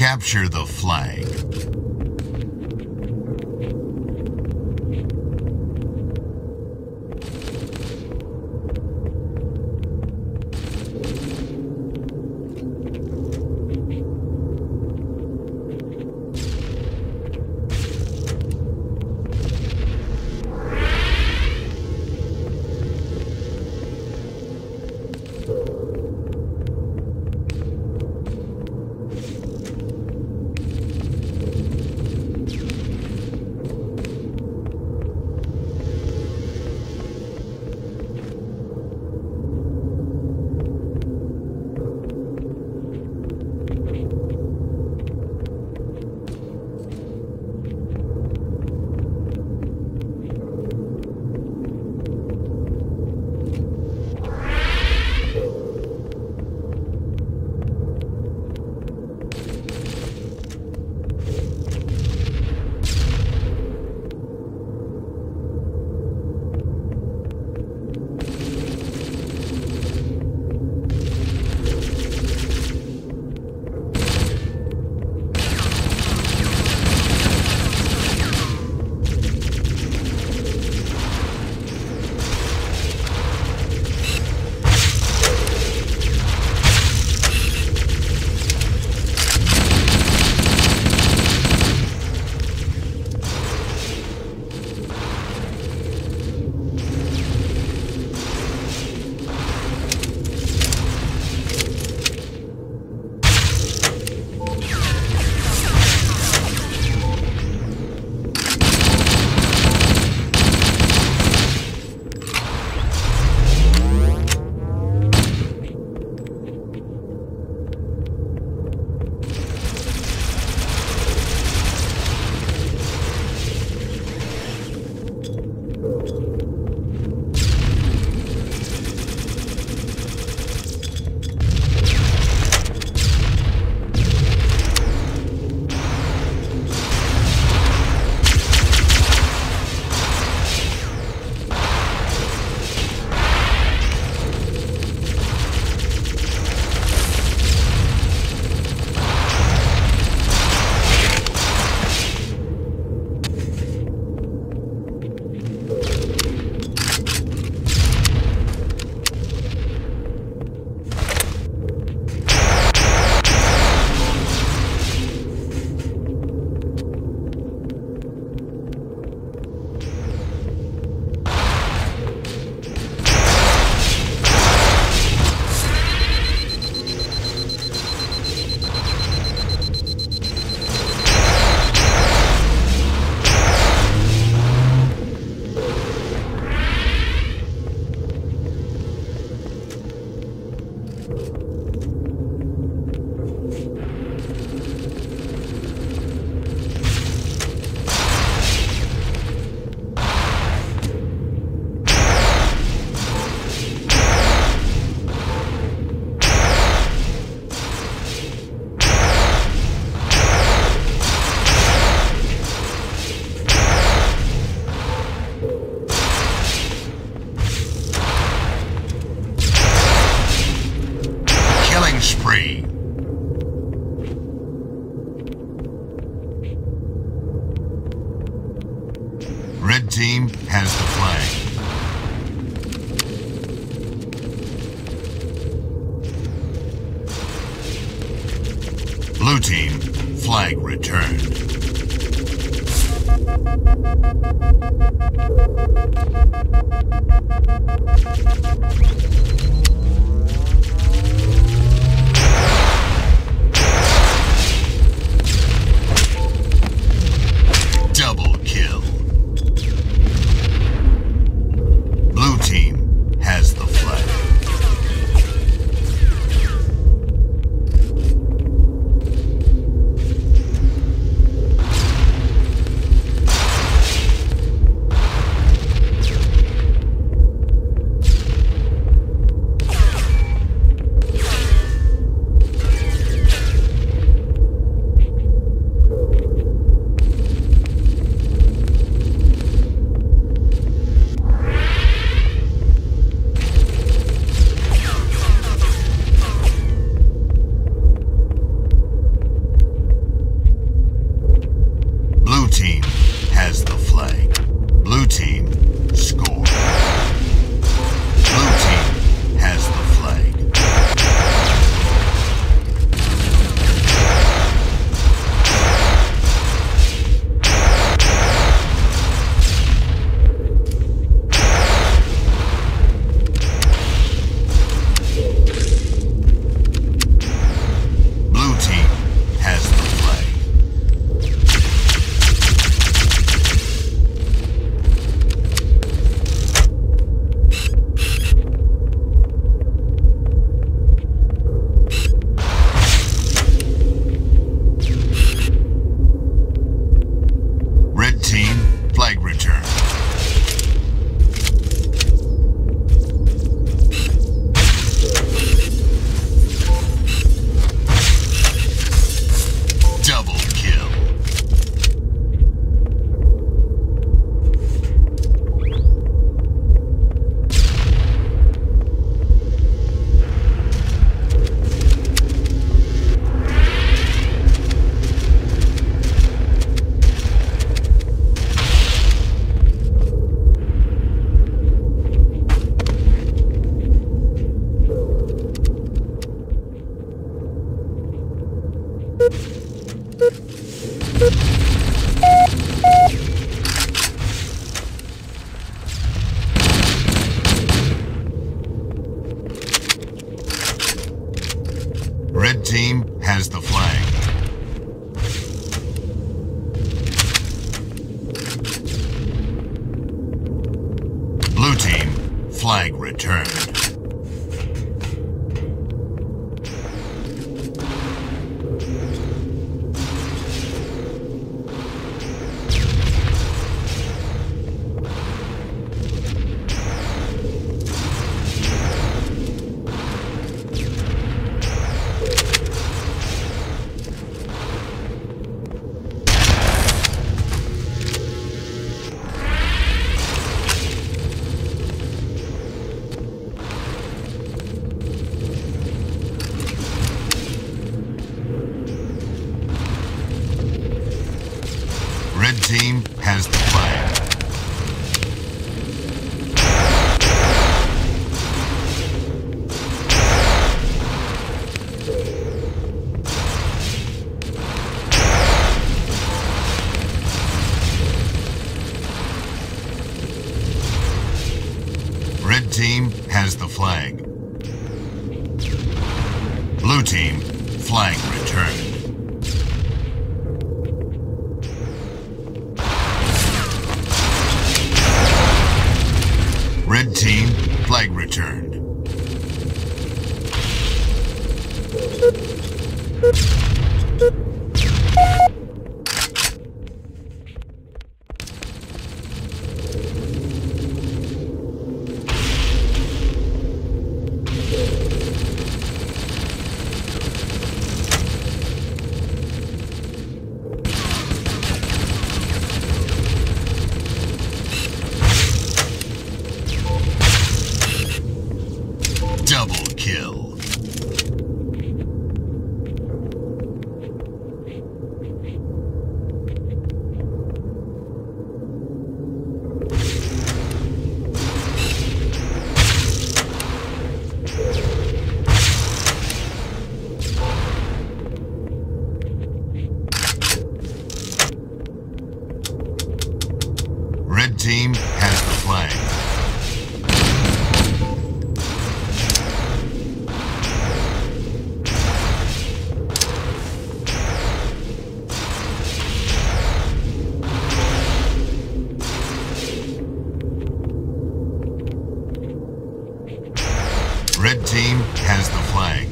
Capture the flag. Team has the flag. Blue team, flag returned. Flag returned. team has the Red team, flag returned. Red team has the flag.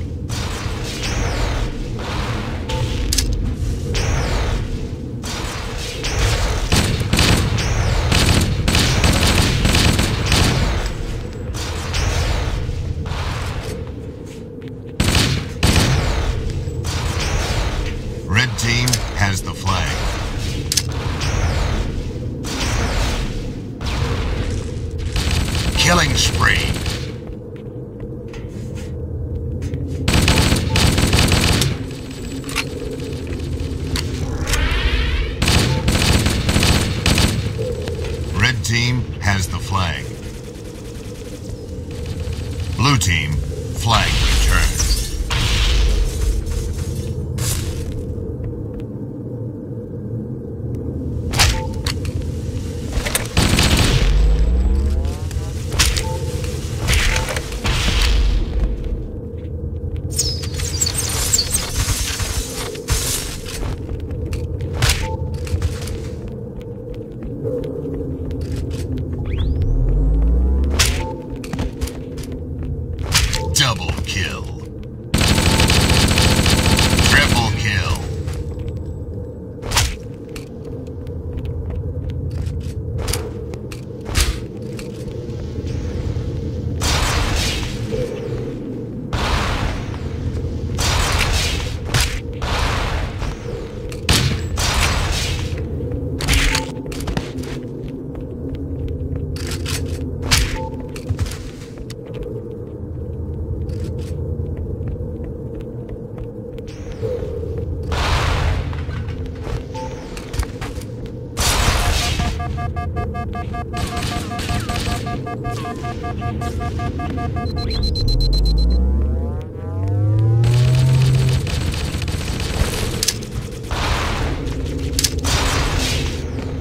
kill.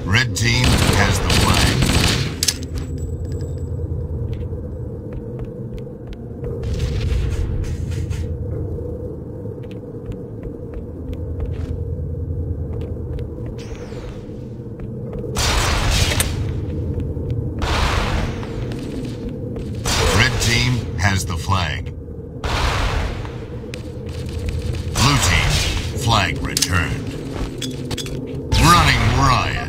Red team team has the flag. Blue team, flag returned. Running riot.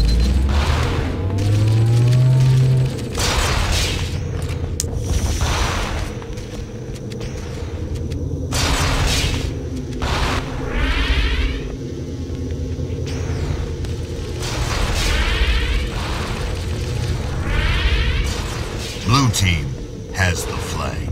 team has the flag.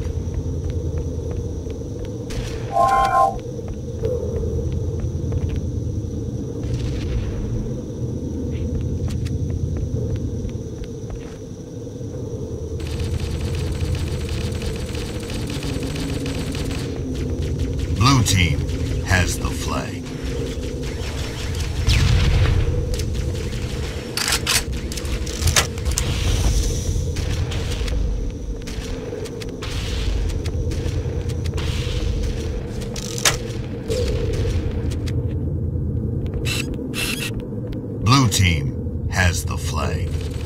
Team has the flag.